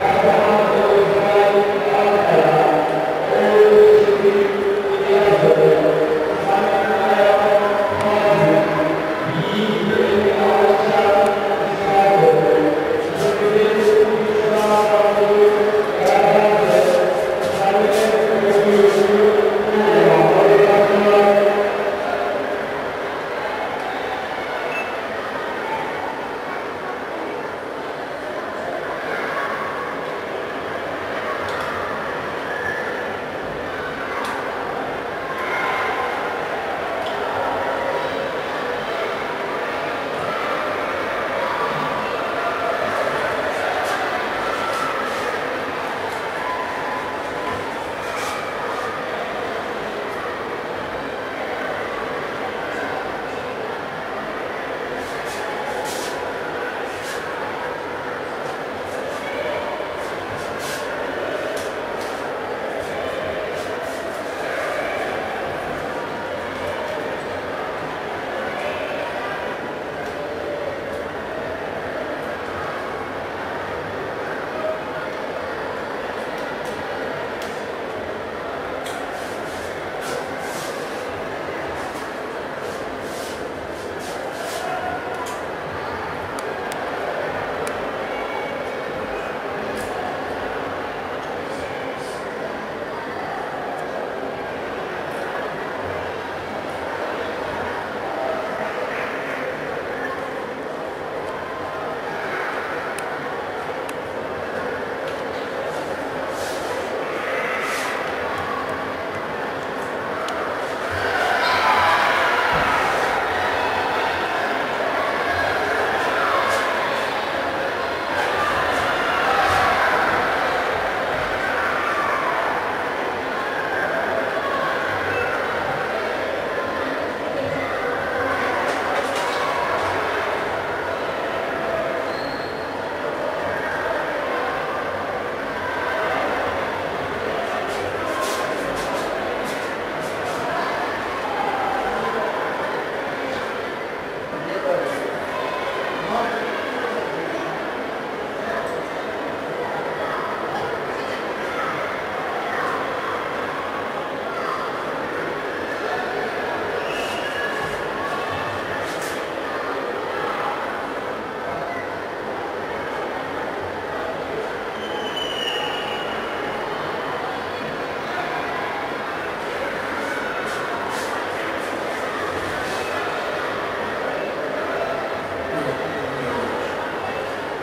you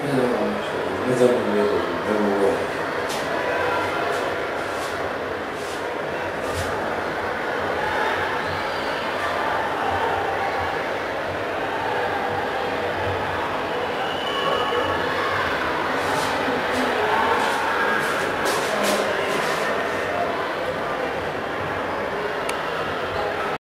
회장님, 회장님 외국 외국어